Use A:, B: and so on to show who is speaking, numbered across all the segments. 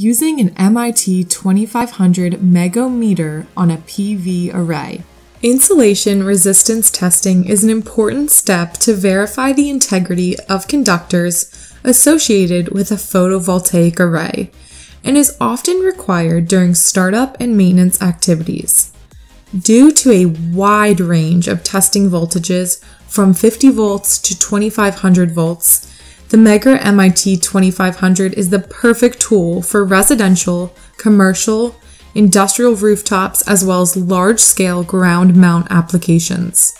A: using an MIT 2500 megohmmeter on a PV array. Insulation resistance testing is an important step to verify the integrity of conductors associated with a photovoltaic array and is often required during startup and maintenance activities. Due to a wide range of testing voltages from 50 volts to 2500 volts, the Megger MIT 2500 is the perfect tool for residential, commercial, industrial rooftops, as well as large scale ground mount applications.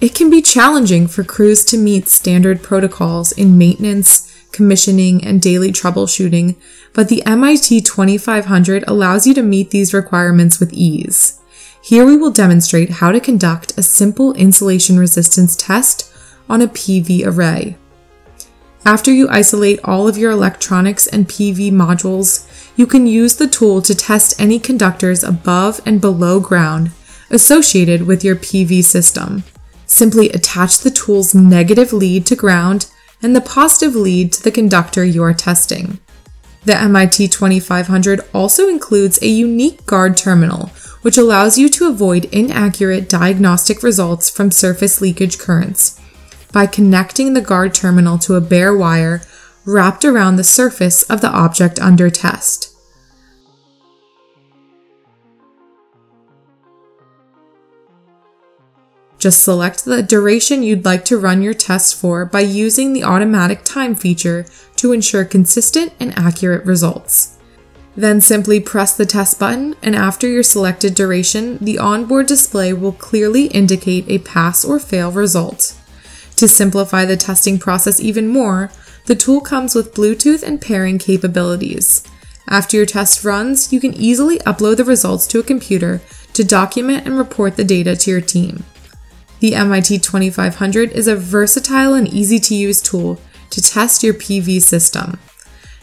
A: It can be challenging for crews to meet standard protocols in maintenance, commissioning, and daily troubleshooting, but the MIT 2500 allows you to meet these requirements with ease. Here we will demonstrate how to conduct a simple insulation resistance test on a PV array. After you isolate all of your electronics and PV modules, you can use the tool to test any conductors above and below ground associated with your PV system. Simply attach the tool's negative lead to ground and the positive lead to the conductor you are testing. The MIT 2500 also includes a unique guard terminal, which allows you to avoid inaccurate diagnostic results from surface leakage currents by connecting the guard terminal to a bare wire wrapped around the surface of the object under test. Just select the duration you'd like to run your test for by using the automatic time feature to ensure consistent and accurate results. Then simply press the test button, and after your selected duration, the onboard display will clearly indicate a pass or fail result. To simplify the testing process even more, the tool comes with Bluetooth and pairing capabilities. After your test runs, you can easily upload the results to a computer to document and report the data to your team. The MIT 2500 is a versatile and easy to use tool to test your PV system.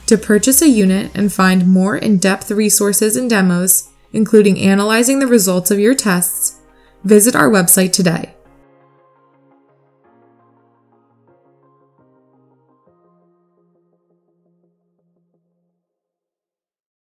A: To purchase a unit and find more in depth resources and demos, including analyzing the results of your tests, visit our website today